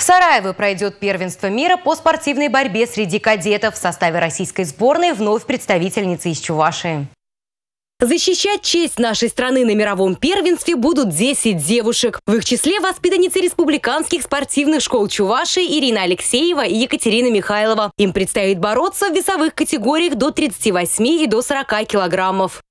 В Сараево пройдет первенство мира по спортивной борьбе среди кадетов. В составе российской сборной вновь представительницы из Чувашии. Защищать честь нашей страны на мировом первенстве будут 10 девушек. В их числе воспитанницы республиканских спортивных школ Чуваши Ирина Алексеева и Екатерина Михайлова. Им предстоит бороться в весовых категориях до 38 и до 40 килограммов.